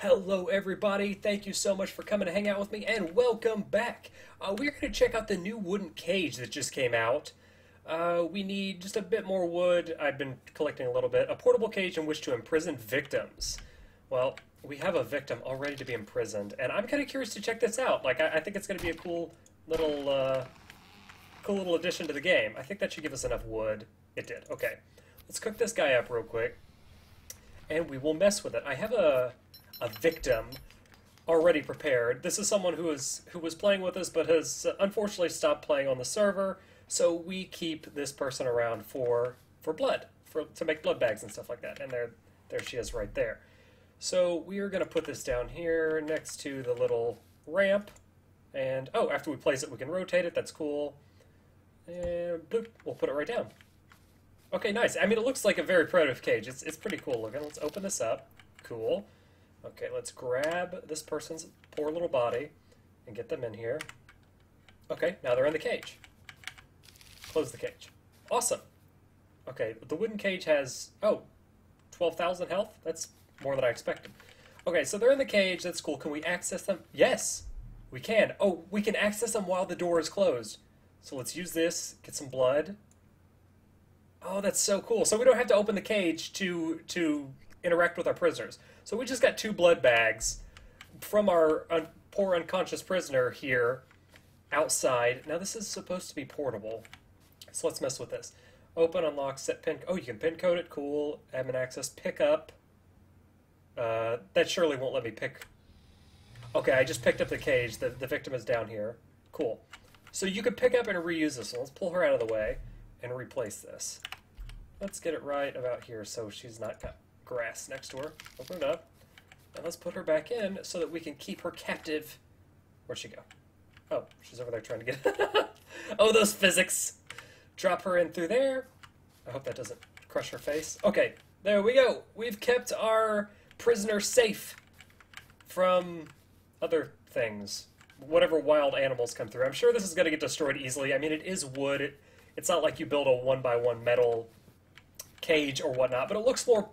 Hello, everybody. Thank you so much for coming to hang out with me, and welcome back. Uh, we're going to check out the new wooden cage that just came out. Uh, we need just a bit more wood. I've been collecting a little bit. A portable cage in which to imprison victims. Well, we have a victim already to be imprisoned, and I'm kind of curious to check this out. Like, I, I think it's going to be a cool little, uh, cool little addition to the game. I think that should give us enough wood. It did. Okay, let's cook this guy up real quick, and we will mess with it. I have a a victim already prepared. This is someone who is who was playing with us, but has unfortunately stopped playing on the server. So we keep this person around for for blood, for to make blood bags and stuff like that. And there, there she is right there. So we are going to put this down here next to the little ramp. And oh, after we place it, we can rotate it. That's cool. And bloop, we'll put it right down. Okay, nice. I mean, it looks like a very primitive cage. It's, it's pretty cool looking. Let's open this up. Cool. Okay, let's grab this person's poor little body and get them in here. Okay, now they're in the cage. Close the cage. Awesome. Okay, the wooden cage has, oh, 12,000 health? That's more than I expected. Okay, so they're in the cage. That's cool. Can we access them? Yes, we can. Oh, we can access them while the door is closed. So let's use this, get some blood. Oh, that's so cool. So we don't have to open the cage to to interact with our prisoners. So we just got two blood bags from our un- poor unconscious prisoner here outside. Now this is supposed to be portable. So let's mess with this. Open, unlock, set pin. Oh, you can pin code it. Cool. Admin access. Pick up. Uh, that surely won't let me pick. Okay, I just picked up the cage. The, the victim is down here. Cool. So you could pick up and reuse this one. Let's pull her out of the way and replace this. Let's get it right about here so she's not got grass next to her. Open it up. And let's put her back in so that we can keep her captive. Where'd she go? Oh, she's over there trying to get. oh, those physics! Drop her in through there. I hope that doesn't crush her face. Okay, there we go. We've kept our prisoner safe from other things. Whatever wild animals come through. I'm sure this is going to get destroyed easily. I mean, it is wood. It, it's not like you build a one by one metal cage or whatnot, but it looks more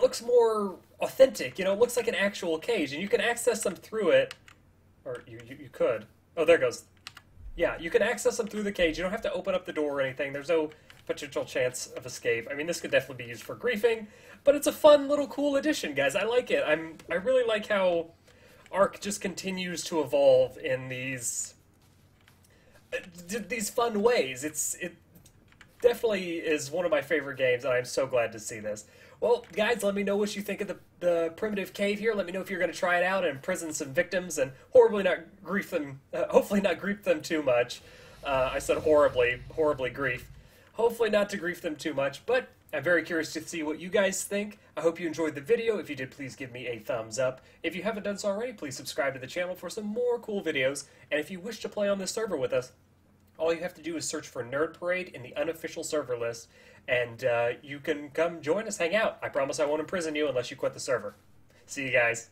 it looks more authentic. You know, it looks like an actual cage, and you can access them through it. Or you, you, you could. Oh, there goes. Yeah, you can access them through the cage. You don't have to open up the door or anything. There's no potential chance of escape. I mean, this could definitely be used for griefing, but it's a fun little cool addition, guys. I like it. I'm I really like how Ark just continues to evolve in these uh, these fun ways. It's it definitely is one of my favorite games, and I'm so glad to see this. Well, guys, let me know what you think of the, the primitive cave here. Let me know if you're going to try it out and imprison some victims and horribly not grief them, uh, hopefully not grief them too much. Uh, I said horribly, horribly grief. Hopefully not to grief them too much, but I'm very curious to see what you guys think. I hope you enjoyed the video. If you did, please give me a thumbs up. If you haven't done so already, please subscribe to the channel for some more cool videos. And if you wish to play on this server with us, all you have to do is search for Nerd Parade in the unofficial server list, and uh, you can come join us, hang out. I promise I won't imprison you unless you quit the server. See you guys.